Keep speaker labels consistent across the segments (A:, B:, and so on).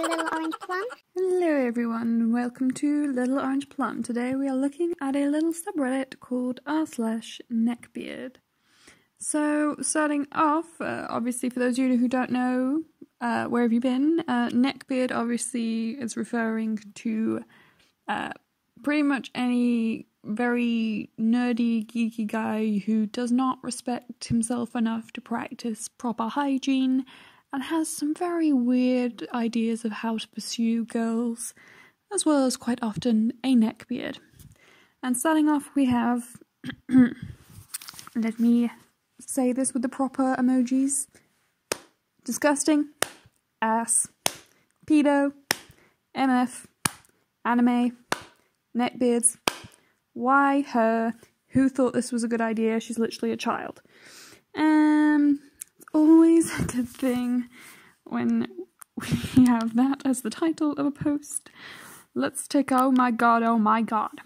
A: Little Orange Plum.
B: Hello everyone, welcome to Little Orange Plum. Today we are looking at a little subreddit called r slash neckbeard. So starting off, uh, obviously for those of you who don't know, uh, where have you been? Uh, neckbeard obviously is referring to uh, pretty much any very nerdy, geeky guy who does not respect himself enough to practice proper hygiene and has some very weird ideas of how to pursue girls, as well as quite often a neckbeard. And starting off, we have. let me say this with the proper emojis disgusting, ass, pedo, MF, anime, neckbeards. Why her? Who thought this was a good idea? She's literally a child. Um, always a good thing when we have that as the title of a post. Let's take oh my god, oh my god.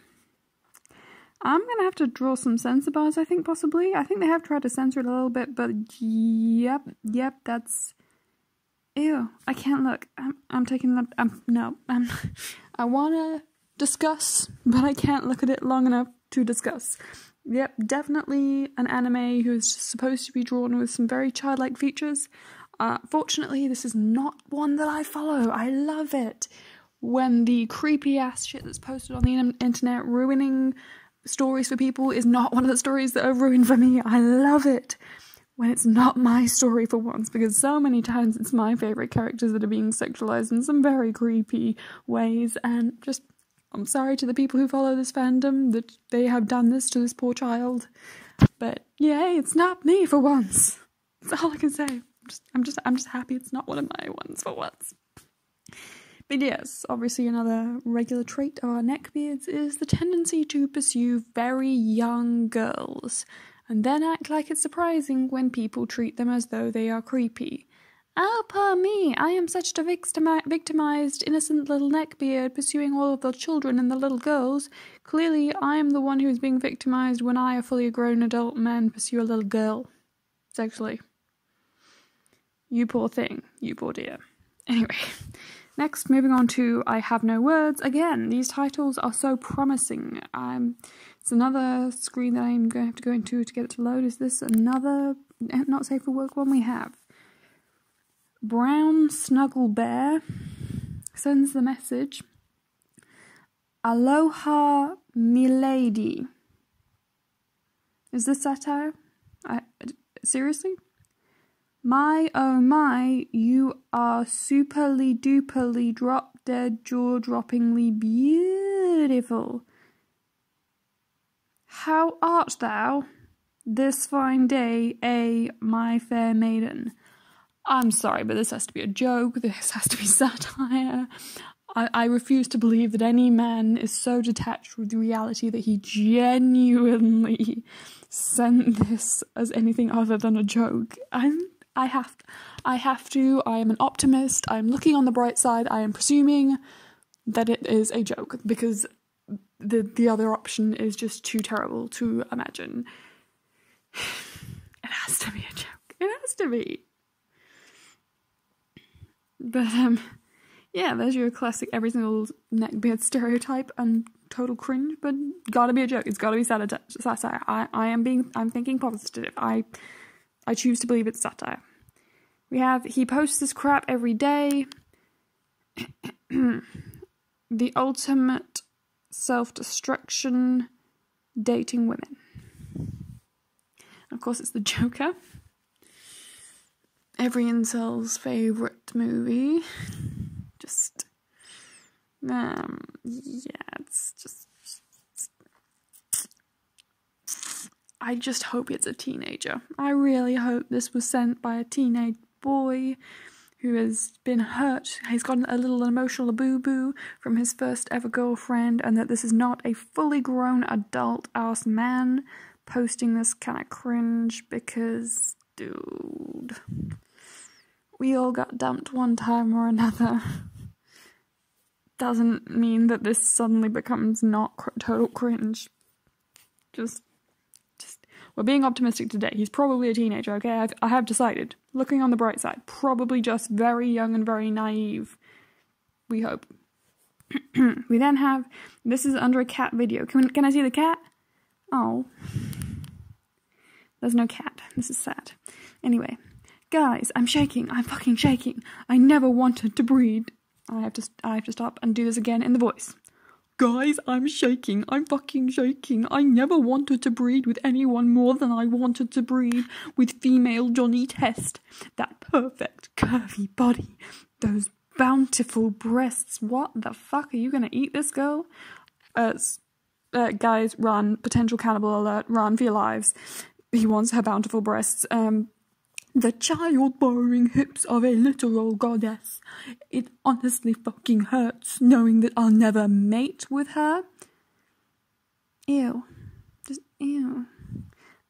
B: I'm gonna have to draw some censor bars, I think, possibly. I think they have tried to censor it a little bit, but yep, yep, that's. Ew, I can't look. I'm, I'm taking. I'm, no, I'm, I wanna discuss, but I can't look at it long enough to discuss. Yep, definitely an anime who is supposed to be drawn with some very childlike features. Uh, fortunately, this is not one that I follow. I love it when the creepy ass shit that's posted on the internet ruining stories for people is not one of the stories that are ruined for me. I love it when it's not my story for once because so many times it's my favorite characters that are being sexualized in some very creepy ways and just I'm sorry to the people who follow this fandom that they have done this to this poor child. But yay, it's not me for once. That's all I can say. I'm just, I'm just, I'm just happy it's not one of my ones for once. But yes, obviously another regular trait of our neckbeards is the tendency to pursue very young girls, and then act like it's surprising when people treat them as though they are creepy. Oh, poor me! I am such a victimized, innocent little neckbeard pursuing all of the children and the little girls. Clearly, I am the one who is being victimized when I, a fully grown adult man, pursue a little girl. Sexually. You poor thing. You poor dear. Anyway, next, moving on to I Have No Words. Again, these titles are so promising. Um, it's another screen that I'm going to have to go into to get it to load. Is this another not safe for work one we have? Brown Snuggle Bear sends the message Aloha, milady. Is this satire? I, seriously? My oh my, you are superly duperly drop dead jaw droppingly beautiful. How art thou this fine day, a my fair maiden? I'm sorry, but this has to be a joke. This has to be satire. I, I refuse to believe that any man is so detached from the reality that he genuinely sent this as anything other than a joke. I'm I have I have to. I am an optimist. I'm looking on the bright side. I am presuming that it is a joke because the the other option is just too terrible to imagine. It has to be a joke. It has to be. But um, yeah, there's your classic every single neckbeard stereotype and total cringe. But gotta be a joke. It's gotta be satire. I I am being I'm thinking positive. I I choose to believe it's satire. We have he posts this crap every day. the ultimate self destruction dating women. Of course, it's the Joker every incel's favorite movie. Just, um, yeah, it's just. I just hope it's a teenager. I really hope this was sent by a teenage boy who has been hurt. He's gotten a little emotional boo boo from his first ever girlfriend, and that this is not a fully grown adult ass man posting this kind of cringe because, dude we all got dumped one time or another doesn't mean that this suddenly becomes not cr- total cringe. Just, just, we're being optimistic today. He's probably a teenager, okay? I've, I have decided. Looking on the bright side, probably just very young and very naive. We hope. we then have this is under a cat video. Can can I see the cat? Oh, there's no cat. This is sad. Anyway, guys, I'm shaking. I'm fucking shaking. I never wanted to breed. I have to I have to stop and do this again in the voice. Guys, I'm shaking. I'm fucking shaking. I never wanted to breed with anyone more than I wanted to breed with female Johnny Test. That perfect curvy body, those bountiful breasts. What the fuck are you gonna eat this girl? Uh, uh guys, run! Potential cannibal alert! Run for your lives! He wants her bountiful breasts. Um, the child-bearing hips of a literal goddess. It honestly fucking hurts knowing that I'll never mate with her. Ew. Just ew.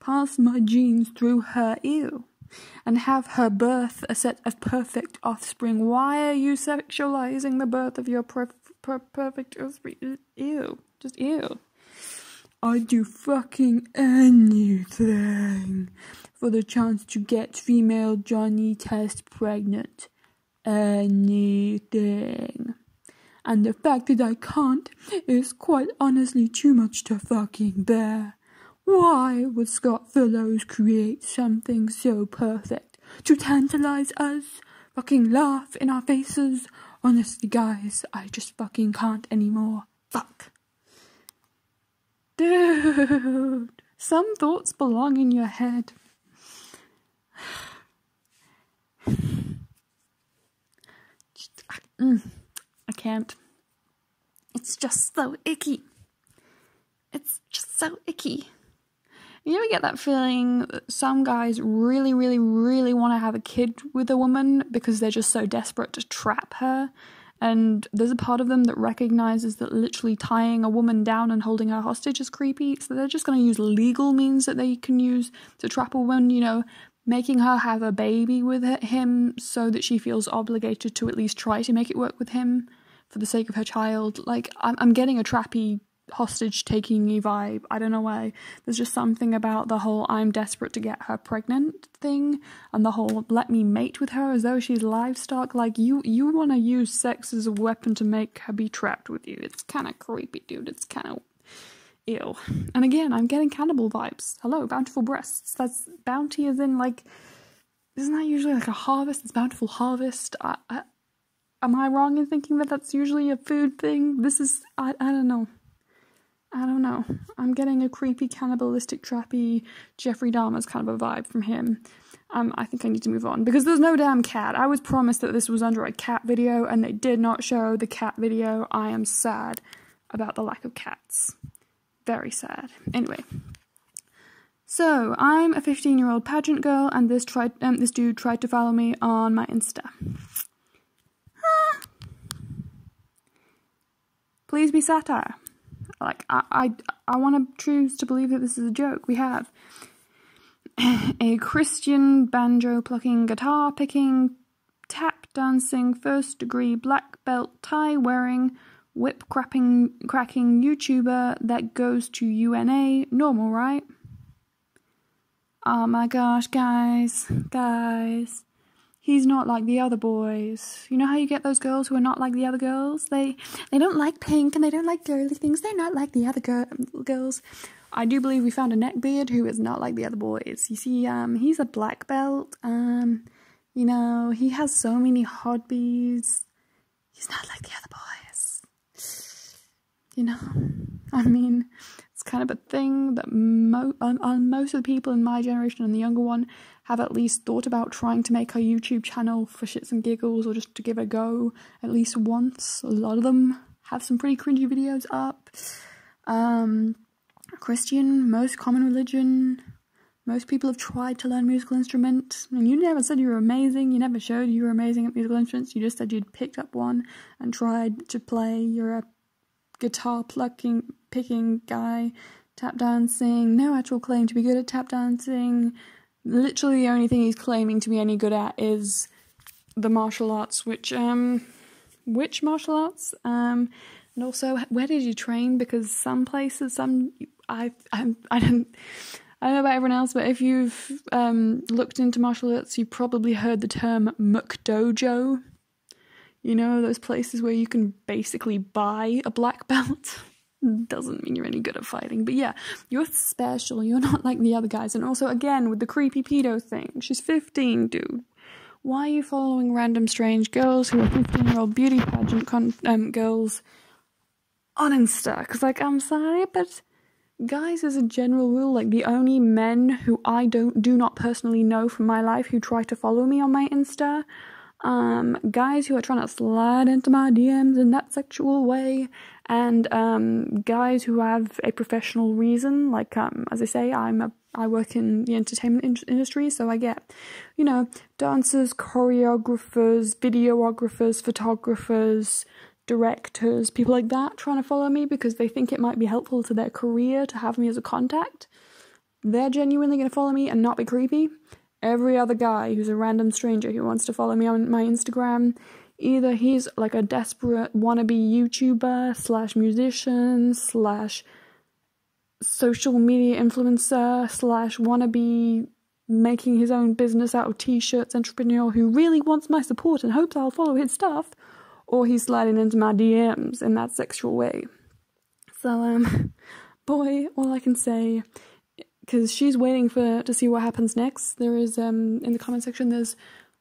B: Pass my genes through her ew. And have her birth a set of perfect offspring. Why are you sexualizing the birth of your per- per- perfect offspring? Ew. Just ew. I'd do fucking anything for the chance to get female Johnny Test pregnant. Anything. And the fact that I can't is quite honestly too much to fucking bear. Why would Scott Fellows create something so perfect to tantalize us? Fucking laugh in our faces? Honestly, guys, I just fucking can't anymore. Fuck. Dude, some thoughts belong in your head. Mm, I can't. It's just so icky. It's just so icky. You ever get that feeling that some guys really, really, really want to have a kid with a woman because they're just so desperate to trap her? And there's a part of them that recognizes that literally tying a woman down and holding her hostage is creepy, so they're just going to use legal means that they can use to trap a woman, you know, making her have a baby with him so that she feels obligated to at least try to make it work with him for the sake of her child. Like, I'm, I'm getting a trappy hostage taking vibe. I don't know why. There's just something about the whole I'm desperate to get her pregnant thing and the whole let me mate with her as though she's livestock. Like you you want to use sex as a weapon to make her be trapped with you. It's kind of creepy, dude. It's kind of Ew. And again, I'm getting cannibal vibes. Hello, bountiful breasts. That's bounty as in like, isn't that usually like a harvest? It's bountiful harvest. I, I, am I wrong in thinking that that's usually a food thing? This is, I, I don't know. I don't know. I'm getting a creepy, cannibalistic, trappy Jeffrey Dahmer's kind of a vibe from him. Um, I think I need to move on because there's no damn cat. I was promised that this was under a cat video and they did not show the cat video. I am sad about the lack of cats very sad. Anyway, so I'm a 15 year old pageant girl, and this tried um, this dude tried to follow me on my Insta. Ah. Please be satire. Like I I, I want to choose to believe that this is a joke. We have a Christian banjo plucking, guitar picking, tap dancing, first degree black belt tie wearing whip cracking, cracking YouTuber that goes to UNA. Normal, right? Oh my gosh, guys, guys. He's not like the other boys. You know how you get those girls who are not like the other girls? They they don't like pink and they don't like girly things. They're not like the other gir- girls. I do believe we found a neckbeard who is not like the other boys. You see, um, he's a black belt. Um, you know, he has so many hobbies. He's not like the other boys you know, I mean, kind of a thing that mo- um, um, most of the people in my generation and the younger one have at least thought about trying to make a YouTube channel for shits and giggles or just to give a go at least once. A lot of them have some pretty cringy videos up. Um, Christian, most common religion. Most people have tried to learn musical instruments, and you never said you were amazing. You never showed you were amazing at musical instruments. You just said you'd picked up one and tried to play. You're a guitar plucking, picking guy, tap dancing, no actual claim to be good at tap dancing. Literally, the only thing he's claiming to be any good at is the martial arts, which, um, which martial arts? Um, and also, where did you train? Because some places, some, I, I, I don't. I don't know about everyone else, but if you've um, looked into martial arts, you've probably heard the term McDojo. You know, those places where you can basically buy a black belt. Doesn't mean you're any good at fighting, but yeah, you're special. You're not like the other guys. And also, again, with the creepy pedo thing, she's 15, dude. Why are you following random strange girls who are 15 year old beauty pageant con- um, girls on Insta? Because, like, I'm sorry, but guys, as a general rule, like the only men who I don't do not personally know from my life who try to follow me on my Insta um, guys who are trying to slide into my DMs in that sexual way, and um, guys who have a professional reason. Like, um, as I say, I'm a I work in the entertainment in- industry, so I get, you know, dancers, choreographers, videographers, photographers, directors, people like that trying to follow me because they think it might be helpful to their career to have me as a contact. They're genuinely going to follow me and not be creepy every other guy who's a random stranger who wants to follow me on my Instagram, either he's like a desperate wannabe YouTuber slash musician slash social media influencer slash wannabe making his own business out of t-shirts entrepreneur who really wants my support and hopes I'll follow his stuff, or he's sliding into my DMs in that sexual way. So um boy, all I can say because she's waiting for to see what happens next. There is um in the comment section there's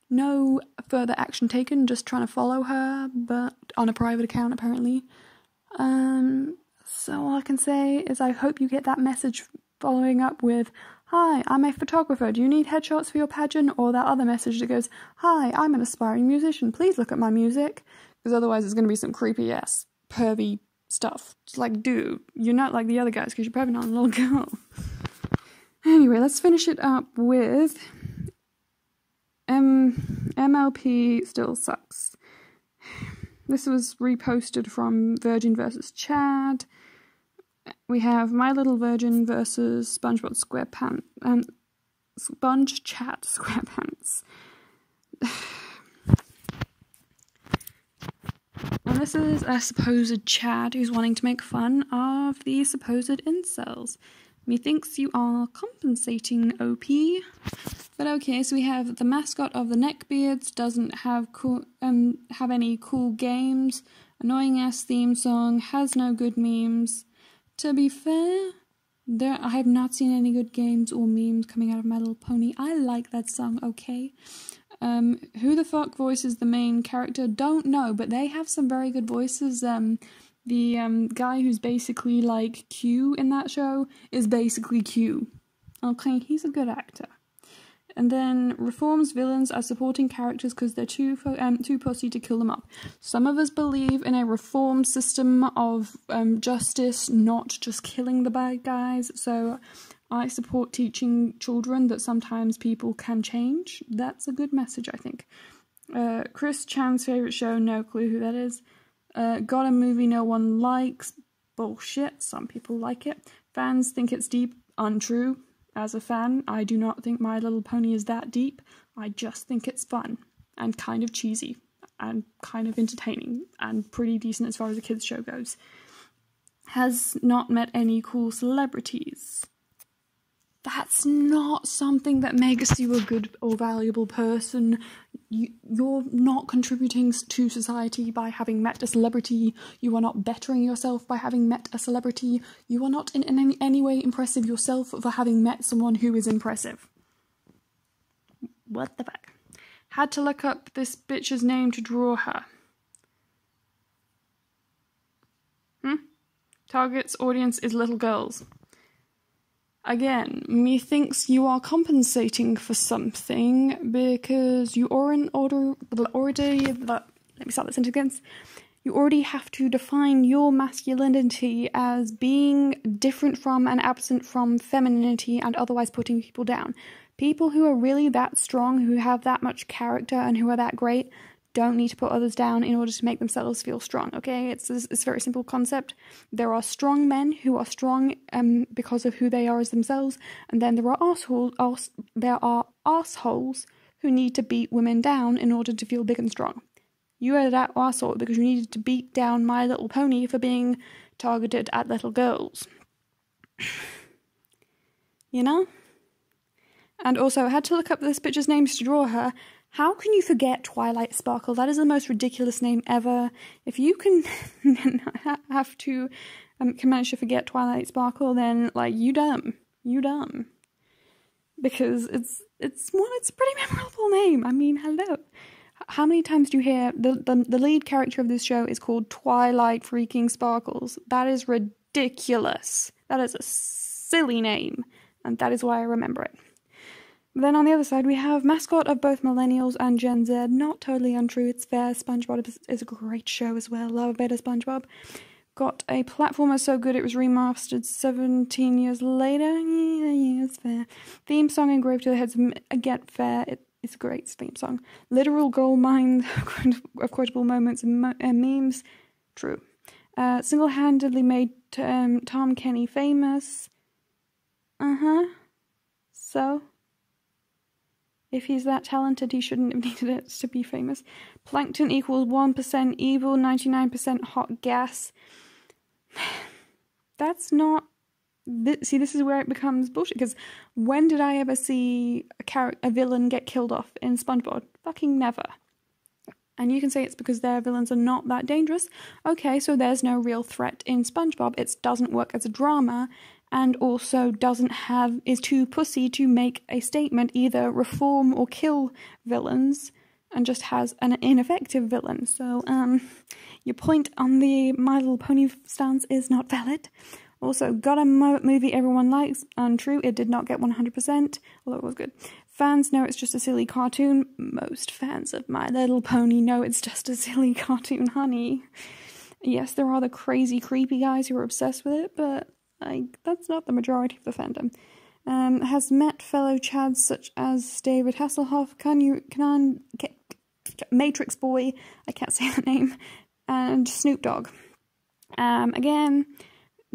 B: no further action taken, just trying to follow her, but on a private account apparently. Um so all I can say is I hope you get that message following up with Hi, I'm a photographer. Do you need headshots for your pageant? Or that other message that goes, Hi, I'm an aspiring musician. Please look at my music. Because otherwise, it's going to be some creepy ass, pervy stuff. It's like, dude, you're not like the other guys because you're probably not a little girl. Anyway, let's finish it up with MLP still sucks. This was reposted from Virgin versus Chad. We have My Little Virgin versus SpongeBob SquarePants. Um, Sponge Chad SquarePants. and this is a supposed Chad who's wanting to make fun of the supposed incels. Methinks you are compensating OP. But okay, so we have the mascot of the Neckbeards doesn't have cool um have any cool games, annoying ass theme song, has no good memes. To be fair, there I have not seen any good games or memes coming out of My Little Pony. I like that song, okay. Um, who the fuck voices the main character? Don't know, but they have some very good voices. Um, the um, guy who's basically like Q in that show is basically Q. Okay, he's a good actor. And then reforms villains as supporting characters because they're too um, too pussy to kill them up. Some of us believe in a reform system of um, justice, not just killing the bad guys. So I support teaching children that sometimes people can change. That's a good message, I think. Uh, Chris Chan's favorite show, no clue who that is. Uh, got a movie no one likes. Bullshit. Some people like it. Fans think it's deep. Untrue. As a fan, I do not think My Little Pony is that deep. I just think it's fun and kind of cheesy and kind of entertaining and pretty decent as far as a kids' show goes. Has not met any cool celebrities that's not something that makes you a good or valuable person. You, you're not contributing to society by having met a celebrity. You are not bettering yourself by having met a celebrity. You are not in, in any, any way impressive yourself for having met someone who is impressive. What the fuck? Had to look up this bitch's name to draw her. Hmm? Target's audience is little girls. Again, methinks you are compensating for something because you aren't order already. Let me start this sentence again. You already have to define your masculinity as being different from and absent from femininity and otherwise putting people down. People who are really that strong, who have that much character, and who are that great don't need to put others down in order to make themselves feel strong. Okay, it's it's very simple concept. There are strong men who are strong um, because of who they are as themselves, and then there are assholes. There are assholes who need to beat women down in order to feel big and strong. You are that asshole because you needed to beat down My Little Pony for being targeted at little girls. you know. And also, I had to look up this bitch's names to draw her How can you forget Twilight Sparkle? That is the most ridiculous name ever. If you can have to um, can manage to forget Twilight Sparkle, then like you dumb, you dumb, because it's it's well, it's a pretty memorable name. I mean, hello. How many times do you hear the, the the lead character of this show is called Twilight freaking Sparkles? That is ridiculous. That is a silly name, and that is why I remember it. Then on the other side, we have mascot of both millennials and Gen Z. Not totally untrue, it's fair. SpongeBob is a great show as well. Love a bit of SpongeBob. Got a platformer so good it was remastered 17 years later. Yeah, yeah, it's fair. Theme song engraved to the heads of Get Fair. It, it's a great theme song. Literal gold mine of quotable moments and, mo- and memes. True. Uh, Single handedly made um, Tom Kenny famous. Uh huh. So. If he's that talented, he shouldn't have needed it to be famous. Plankton equals 1% evil, 99% hot gas. That's not. see, this is where it becomes bullshit. Because when did I ever see a, char- a villain get killed off in SpongeBob? Fucking never. And you can say it's because their villains are not that dangerous. Okay, so there's no real threat in SpongeBob. It doesn't work as a drama, and also doesn't have is too pussy to make a statement either reform or kill villains and just has an ineffective villain. So um your point on the My Little Pony stance is not valid. Also, got a mo- movie everyone likes. Untrue, it did not get 100%, although it was good. Fans know it's just a silly cartoon. Most fans of My Little Pony know it's just a silly cartoon, honey. Yes, there are the crazy, creepy guys who are obsessed with it, but like that's not the majority of the fandom. Um, has met fellow Chads such as David Hasselhoff, Can you can Matrix Boy, I can't say the name, and Snoop Dogg. Um, again,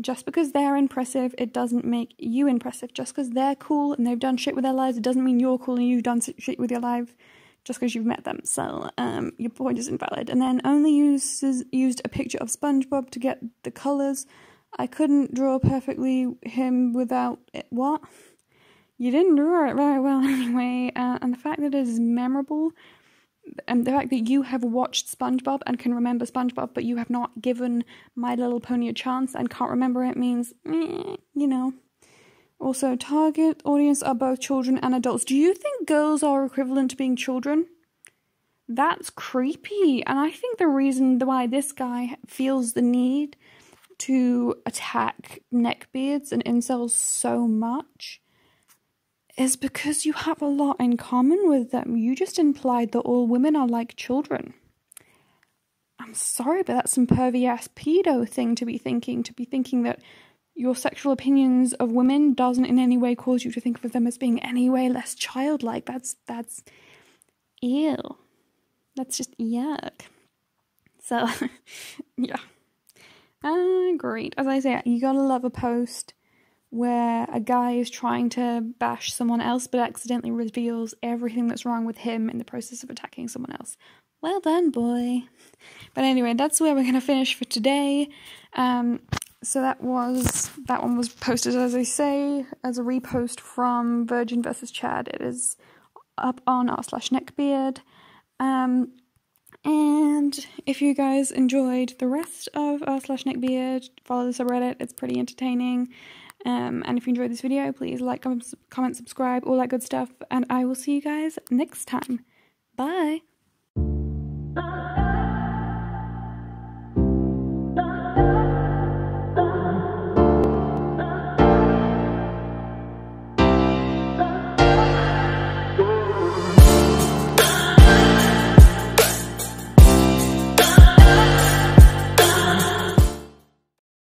B: just because they're impressive, it doesn't make you impressive. Just because they're cool and they've done shit with their lives, it doesn't mean you're cool and you've done shit with your life just because you've met them. So um, your point is invalid. And then only uses used a picture of SpongeBob to get the colors. I couldn't draw perfectly him without it. What? You didn't draw it very well anyway, uh, and the fact that it is memorable, and the fact that you have watched SpongeBob and can remember SpongeBob, but you have not given My Little Pony a chance and can't remember it means, you know. Also, target audience are both children and adults. Do you think girls are equivalent to being children? That's creepy, and I think the reason why this guy feels the need to attack neckbeards and incels so much is because you have a lot in common with them. You just implied that all women are like children. I'm sorry, but that's some pervy ass pedo thing to be thinking, to be thinking that your sexual opinions of women doesn't in any way cause you to think of them as being any way less childlike. That's that's ew. That's just yuck. So yeah. Uh, great. As I say, you gotta love a post where a guy is trying to bash someone else but accidentally reveals everything that's wrong with him in the process of attacking someone else. Well done, boy. But anyway, that's where we're gonna finish for today. Um, so that was that one was posted as I say as a repost from Virgin versus Chad. It is up on r slash neckbeard. Um, and if you guys enjoyed the rest of r slash neckbeard, follow the subreddit. It's pretty entertaining. Um, and if you enjoyed this video, please like, comment, subscribe, all that good stuff. And I will see you guys next time. Bye.